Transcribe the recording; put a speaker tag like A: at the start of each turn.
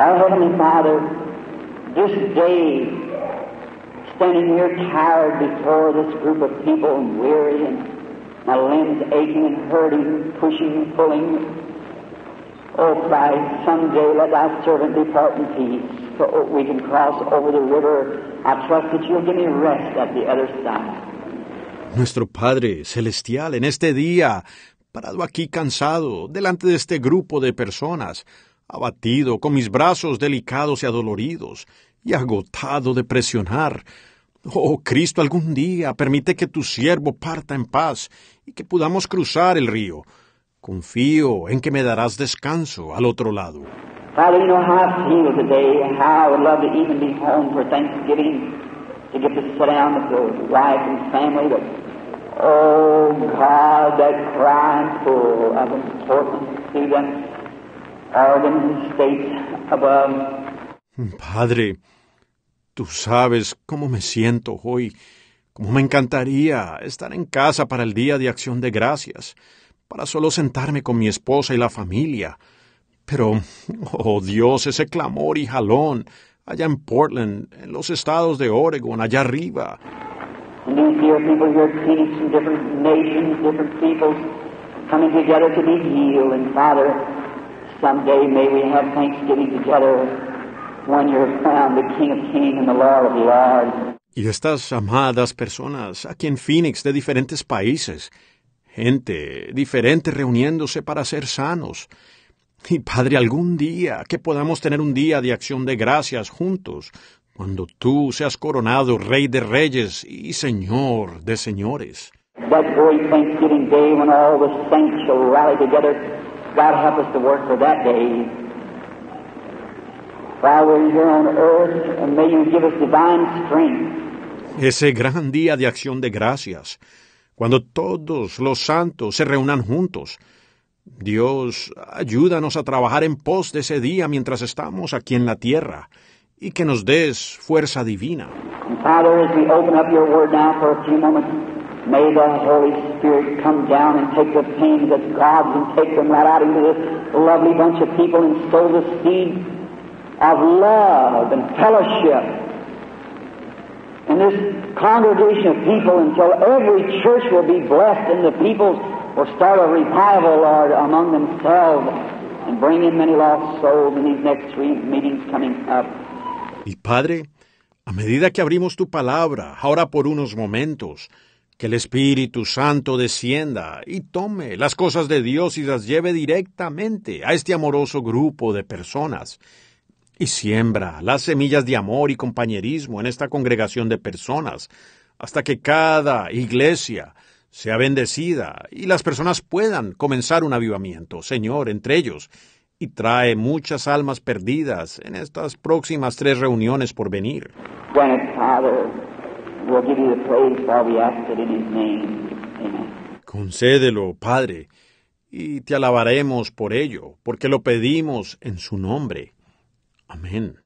A: Our Heavenly Father, this day, standing here tired before this group of people and weary and my limbs aching and hurting, pushing and pulling. Oh Christ, someday let thy servant depart in peace so we can cross over the river. I trust that you'll give me rest at the other side.
B: Nuestro Padre Celestial, en este día, parado aquí cansado, delante de este grupo de personas, abatido, con mis brazos delicados y adoloridos, y agotado de presionar. Oh Cristo, algún día permite que tu siervo parta en paz y que podamos cruzar el río. Confío en que me darás descanso al otro lado.
A: Oh God, that crying full of importance to the Oregon and states above.
B: Padre, tú sabes cómo me siento hoy, cómo me encantaría estar en casa para el Día de Acción de Gracias, para solo sentarme con mi esposa y la familia. Pero, oh Dios, ese clamor y jalón allá en Portland, en los estados de Oregon, allá arriba.
A: Coming together to be healed. And Father, someday may we have Thanksgiving together when you're crowned the King of Kings and the Lord of Lords.
B: Y estas amadas personas aquí en Phoenix de diferentes países, gente diferente reuniéndose para ser sanos. Y Padre, algún día que podamos tener un día de acción de gracias juntos, cuando tú seas coronado Rey de Reyes y Señor de Señores.
A: That great Thanksgiving day when all the saints shall rally together, God help us to work for that day. While we're here on earth, and may you give us divine strength.
B: Ese gran día de acción de gracias, cuando todos los santos se reúnan juntos. Dios, ayúdanos a trabajar en pos de ese día mientras estamos aquí en la tierra y que nos des fuerza divina.
A: Father, as we open up your word now for a few moments, may the Holy Spirit come down and take the pains of God and take them right out into this lovely bunch of people and sow the seed of love and fellowship in this congregation of people until every church will be blessed and the people will start a revival, Lord, among themselves and bring in many lost souls in these next three meetings coming up.
B: Y Padre, a medida que abrimos tu palabra, ahora por unos momentos, que el Espíritu Santo descienda y tome las cosas de Dios y las lleve directamente a este amoroso grupo de personas. Y siembra las semillas de amor y compañerismo en esta congregación de personas, hasta que cada iglesia sea bendecida y las personas puedan comenzar un avivamiento, Señor, entre ellos, y trae muchas almas perdidas en estas próximas tres reuniones por venir. Concédelo, Padre, y te alabaremos por ello, porque lo pedimos en su nombre. Amén.